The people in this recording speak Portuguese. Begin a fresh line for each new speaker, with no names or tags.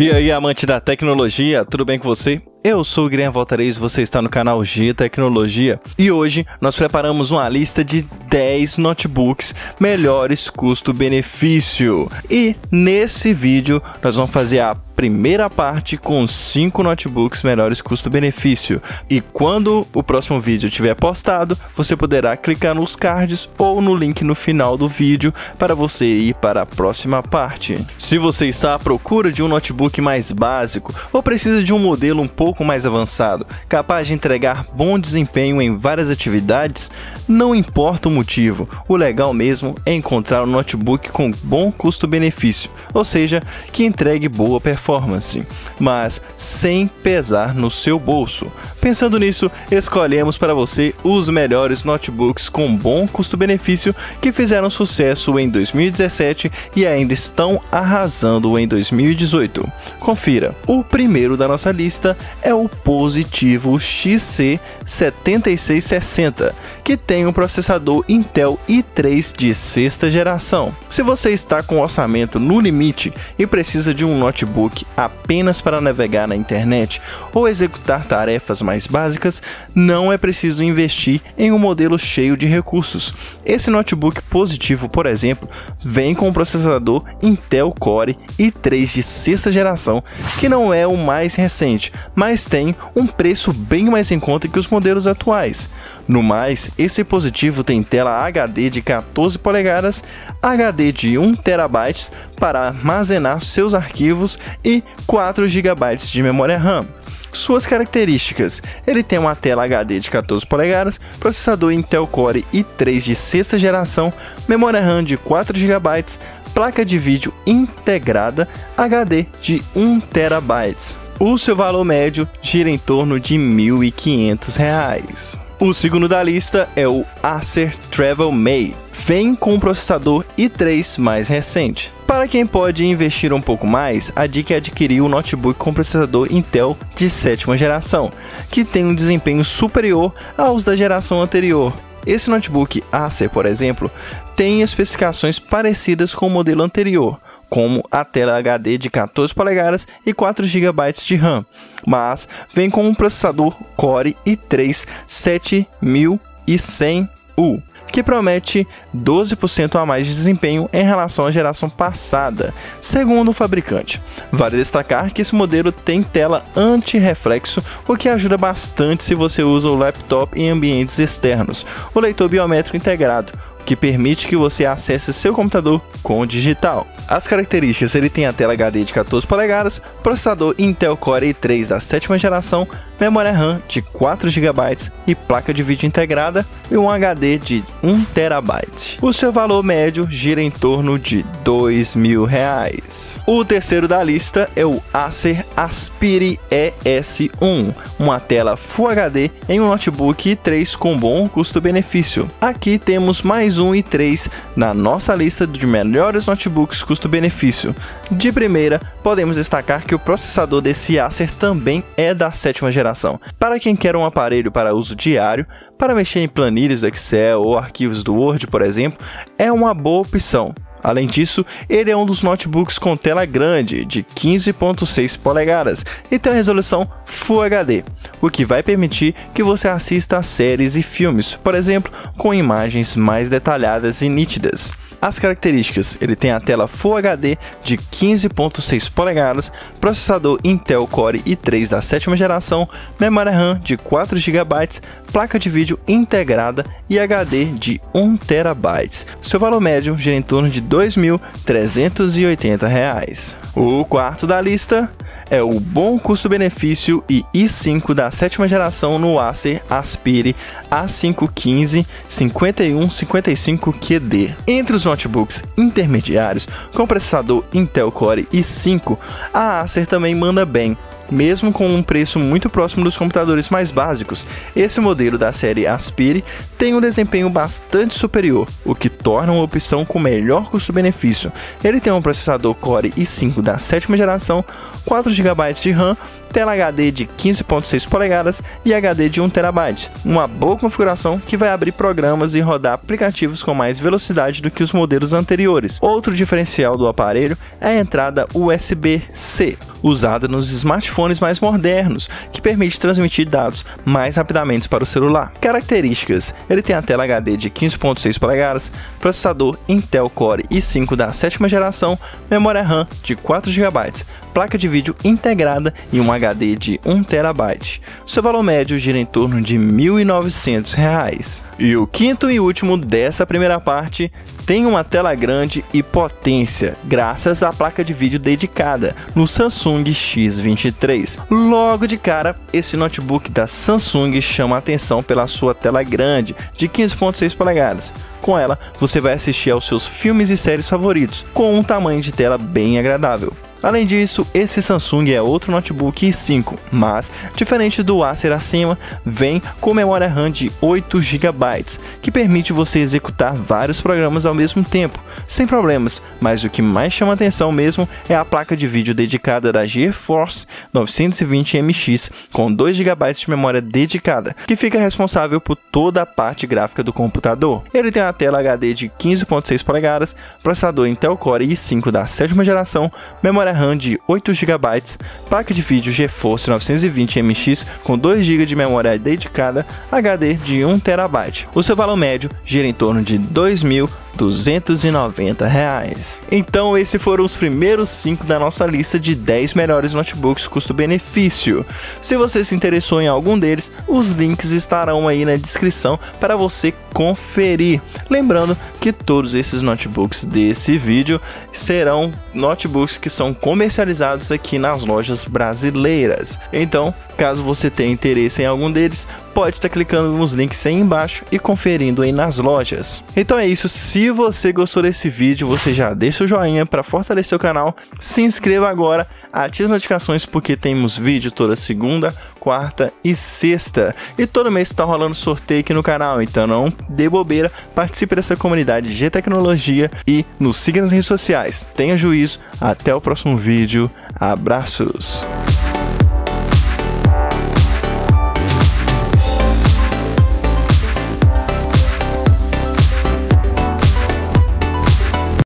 E aí, amante da tecnologia, tudo bem com você? Eu sou o Guilherme Valtarez, você está no canal G Tecnologia e hoje nós preparamos uma lista de 10 notebooks melhores custo-benefício. E nesse vídeo nós vamos fazer a primeira parte com 5 notebooks melhores custo-benefício. E quando o próximo vídeo estiver postado, você poderá clicar nos cards ou no link no final do vídeo para você ir para a próxima parte. Se você está à procura de um notebook mais básico ou precisa de um modelo um pouco mais avançado, capaz de entregar bom desempenho em várias atividades, não importa o motivo, o legal mesmo é encontrar um notebook com bom custo-benefício, ou seja, que entregue boa performance, mas sem pesar no seu bolso. Pensando nisso, escolhemos para você os melhores notebooks com bom custo-benefício que fizeram sucesso em 2017 e ainda estão arrasando em 2018. Confira. O primeiro da nossa lista é o positivo XC7660, que tem um processador Intel i3 de sexta geração. Se você está com orçamento no limite e precisa de um notebook apenas para navegar na internet ou executar tarefas mais básicas, não é preciso investir em um modelo cheio de recursos. Esse notebook positivo, por exemplo, vem com um processador Intel Core i3 de sexta geração, que não é o mais recente, mas tem um preço bem mais em conta que os modelos atuais. No mais, esse dispositivo tem tela HD de 14 polegadas, HD de 1 TB para armazenar seus arquivos e 4 GB de memória RAM. Suas características: ele tem uma tela HD de 14 polegadas, processador Intel Core i3 de sexta geração, memória RAM de 4 GB, placa de vídeo integrada HD de 1 TB. O seu valor médio gira em torno de R$ 1.500. O segundo da lista é o Acer Travel May. Vem com um processador i3 mais recente. Para quem pode investir um pouco mais, a dica é adquirir um notebook com processador Intel de sétima geração, que tem um desempenho superior aos da geração anterior. Esse notebook Acer, por exemplo, tem especificações parecidas com o modelo anterior, como a tela HD de 14 polegadas e 4 GB de RAM, mas vem com um processador Core i3 7100U que promete 12% a mais de desempenho em relação à geração passada, segundo o fabricante. Vale destacar que esse modelo tem tela anti-reflexo, o que ajuda bastante se você usa o laptop em ambientes externos. O leitor biométrico integrado, que permite que você acesse seu computador com o digital. As características, ele tem a tela HD de 14 polegadas, processador Intel Core i3 da sétima geração, memória RAM de 4 GB e placa de vídeo integrada e um HD de 1 TB. O seu valor médio gira em torno de R$ 2.000. O terceiro da lista é o Acer Aspire ES1, uma tela Full HD em um notebook i3 com bom custo-benefício. Aqui temos mais um i3 na nossa lista de melhores notebooks custo-benefício. De primeira, podemos destacar que o processador desse Acer também é da sétima geração. Para quem quer um aparelho para uso diário, para mexer em planilhas do Excel ou arquivos do Word, por exemplo, é uma boa opção. Além disso, ele é um dos notebooks com tela grande, de 15.6 polegadas, e tem resolução Full HD, o que vai permitir que você assista a séries e filmes, por exemplo, com imagens mais detalhadas e nítidas. As características: ele tem a tela Full HD de 15.6 polegadas, processador Intel Core i3 da sétima geração, memória RAM de 4 GB, placa de vídeo integrada e HD de 1 TB. Seu valor médio gira em torno de R$ 2.380. O quarto da lista é o bom custo-benefício e i5 da sétima geração no Acer Aspire A515 5155QD. Entre os notebooks intermediários com processador Intel Core i5, a Acer também manda bem, mesmo com um preço muito próximo dos computadores mais básicos. Esse modelo da série Aspire tem um desempenho bastante superior, o que torna uma opção com melhor custo-benefício. Ele tem um processador Core i5 da sétima geração, 4 GB de RAM, tela HD de 15.6 polegadas e HD de 1 TB. Uma boa configuração que vai abrir programas e rodar aplicativos com mais velocidade do que os modelos anteriores. Outro diferencial do aparelho é a entrada USB-C, usada nos smartphones mais modernos, que permite transmitir dados mais rapidamente para o celular. Características: ele tem a tela HD de 15.6 polegadas, processador Intel Core i5 da sétima geração, memória RAM de 4 GB, placa de vídeo integrada e um HD de 1 TB. Seu valor médio gira em torno de R$ 1.900. E o quinto e último dessa primeira parte tem uma tela grande e potência, graças à placa de vídeo dedicada no Samsung X23. Logo de cara, esse notebook da Samsung chama a atenção pela sua tela grande de 15.6 polegadas. Com ela, você vai assistir aos seus filmes e séries favoritos, com um tamanho de tela bem agradável. Além disso, esse Samsung é outro notebook i5, mas, diferente do Acer acima, vem com memória RAM de 8 GB, que permite você executar vários programas ao mesmo tempo, sem problemas, mas o que mais chama atenção mesmo é a placa de vídeo dedicada da GeForce 920MX, com 2 GB de memória dedicada, que fica responsável por toda a parte gráfica do computador. Ele tem a tela HD de 15.6 polegadas, processador Intel Core i5 da sétima geração, memória memória RAM de 8 GB, placa de vídeo GeForce 920MX com 2 GB de memória dedicada, HD de 1 TB. O seu valor médio gira em torno de R$ 2.290. Então esses foram os primeiros 5 da nossa lista de 10 melhores notebooks custo-benefício. Se você se interessou em algum deles, os links estarão aí na descrição para você conferir. Lembrando que todos esses notebooks desse vídeo serão notebooks que são comercializados aqui nas lojas brasileiras. Então, caso você tenha interesse em algum deles, pode estar clicando nos links aí embaixo e conferindo aí nas lojas. Então é isso, se você gostou desse vídeo, você já deixa o joinha para fortalecer o canal, se inscreva agora, ative as notificações porque temos vídeo toda segunda, quarta e sexta. E todo mês está rolando sorteio aqui no canal, então não dê bobeira, participe dessa comunidade de tecnologia e nos siga nas redes sociais. Tenha juízo, até o próximo vídeo, abraços!